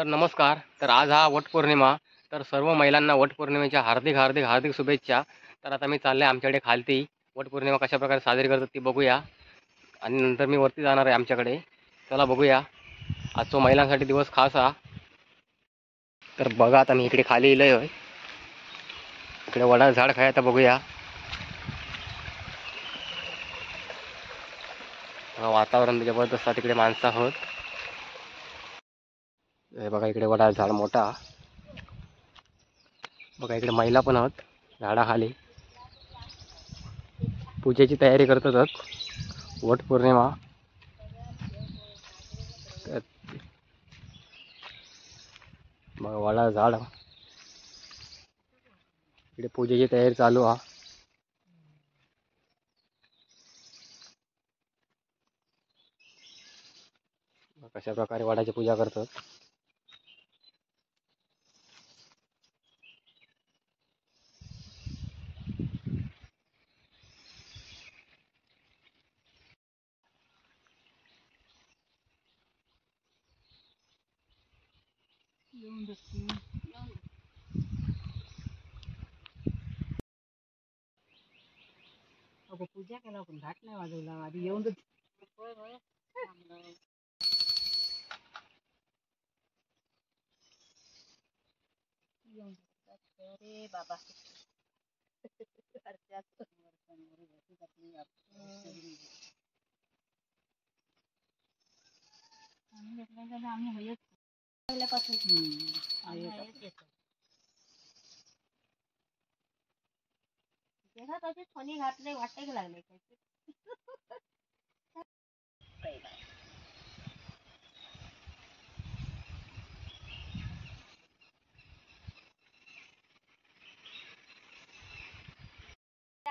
तर नमस्कार. तर आज हा वटपौर्णिमा. तर सर्व महिलांना वटपौर्णिमेच्या हार्दिक हार्दिक हार्दिक शुभेच्छा. तर आता मी चालले आमच्याकडे खालती. वटपौर्णिमा कशा प्रकारे साजरी करतात ती बघूया. आणि नंतर मी वरती जाणार आहे आमच्याकडे. चला बघूया. आज तो महिलांसाठी दिवस खास हा. तर बघा आता मी इकडे खाली येईल होय. इकडे वडा झाड खाय आता बघूया. वातावरण जबरदस्त तिकडे माणसं आहोत. हे बघा इकडे वडा झाड मोठा. बघा इकडे महिला पण आहोत. झाडाखाली. पूजेची तयारी करतात वट पौर्णिमा. बघा वडा झाड. इकडे पूजेची तयारी चालू हा कशा प्रकारे वडाची पूजा करतात. अगं पूजा केला पण घाट नाही वाजवला आधी येऊन तर अरे बाबा आम्ही हयच फणी घातले वाटायला लागले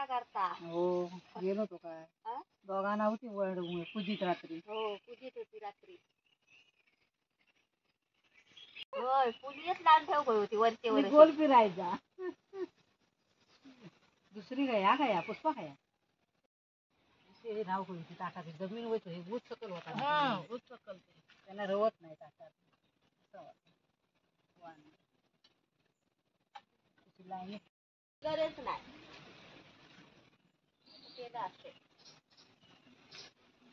करता? हो गेलो तो काय? दोघांना होती वड पूजित रात्री. हो पूजित होती रात्री. होय पूजित लावून ठेव गं होती वरचे मी वर गोल फिरायचा. दुसरी काय हा काय पुष्पा काय ते नाव होती टाकाची जमीन होत. हे. सकल होता त्यांना रवत नाही गरज केलं असते.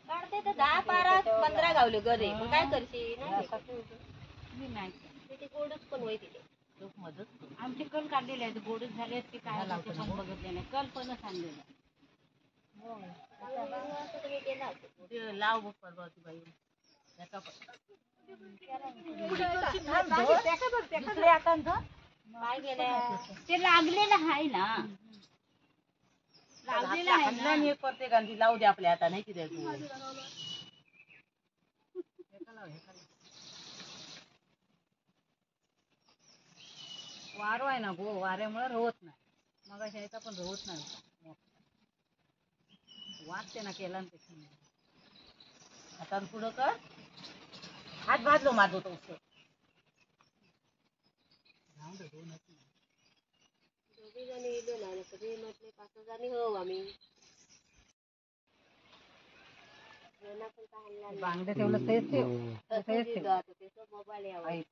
काढते तर दहा बारा पंधरा गावले गरे मग काय करशील? नाही. मी. तिथे गोडच पण होय तिथे. लोक मदत करू. आमचे कल काढलेले आहेत गोडच झाले आहेत की काय ते पण बघितले नाही. कल पण आणलेला असं तुम्ही केलं असेल. ते लाव बघ परवाची बाई. काय केलं ते लागलेलं आहे ना. लागलेलं आहे ना. प्रत्येक गांधी. लावू दे आपल्या आता नाही की द्यायचं. वारो आहे ना गो वाऱ्यामुळे रोवत नाही. मग ह्याचा पण रोवत नाही. वाटते ना केला आता पुढं कर. हात भाजलो माझं तो उसळ. दोघी जणी इलो ना सगळे म्हटले पाच जणी हो आम्ही. बांगडे ठेवलं तेच ठेव. मोबाईल यावं आहे. वांगे.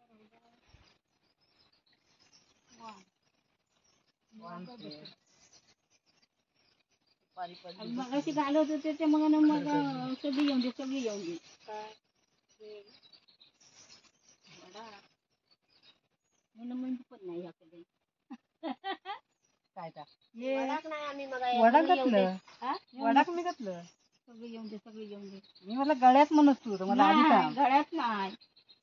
दुपारी पण मग अशी घालत होते ते मग ना मग सगळी येऊन दे सगळी येऊन दे. काय म्हणून म्हणजे पण नाही याकडे काय टाक वडाक नाही आम्ही मग हा? वडाक मी घातलं? सगळी येऊन दे सगळी येऊन दे. मी मला गळ्यात म्हणत मला आधी नाही, सांग. गळ्यात नाही.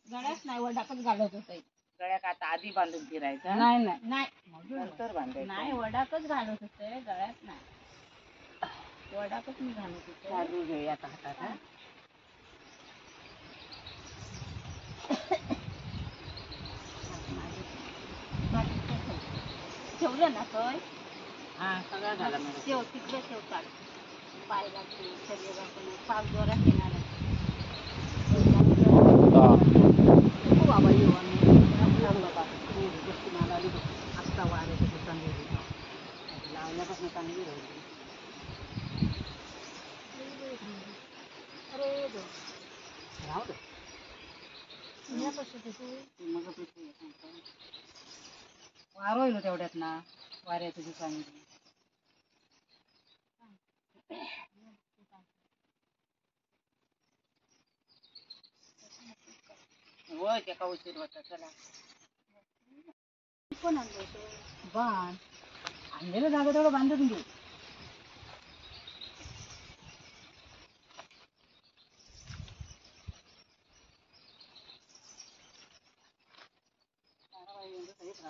गळ्यात नाही वडाकच घालत होते. गळ्यात आता आधी बांधून फिरायचं. नाही नाही. नाही. नंतर बांधायचं. नाही वडाकच घालत होते गळ्यात नाही. वडाकच मी घालत होते. चालू घेऊया आता हातात हा. ठेवलं ना सोय हा सगळं झालं ठेव तिकडे ठेव काढ. पाय लागते शरीरात पाच जोरात येणार हा. नको बाबा येऊ आम्ही बाबा तू गोष्टी मला आली बघ आत्ता वाऱ्याची चांगली होती लावल्यापासून चांगली राहिली राहू दे मग वार होईल तेवढ्यात ना. वाऱ्याचं दुकान होय ते का उशीर होता? चला. बांध आणलेलं जागा तेवढं बांधून घेऊ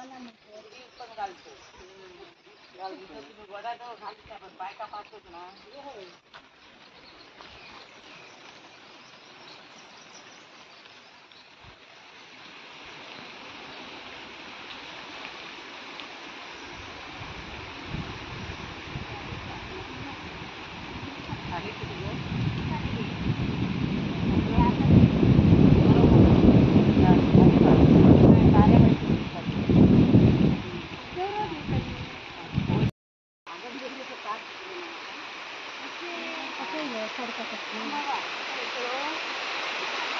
घालतो घालतो. तुम्ही गोडा जवळ घालता पण बायका पाठवत ना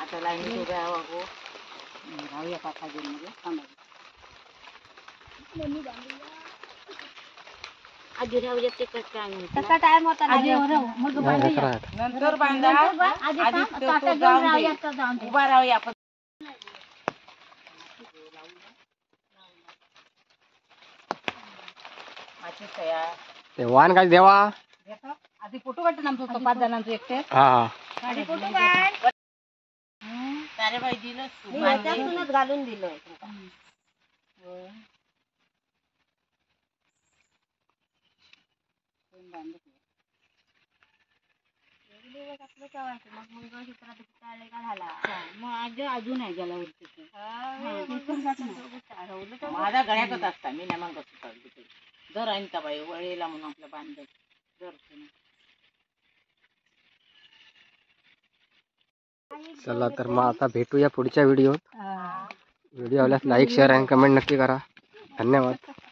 आता लाईन उभ्या हो राहूया पाच मध्ये थांबा तसा टाइम होता ना नंतर बांधा आधी तो तो जाऊन दे. उभा राहूया आपण माझी तयार ते वाहन काय देवा आधी फोटो काढतो ना आमचं पाच जणांचं एकटे हा आधी फोटो काढ. अरे बाई दिलं घालून अजून आहे गेला माझा गळ्यातच असता मी नाही मग जर का बाई वळेला म्हणून आपलं बांध जर चला तर मग आता भेटूया पुढच्या व्हिडिओत. व्हिडिओ आवडल्यास लाईक शेअर आणि कमेंट नक्की करा. धन्यवाद.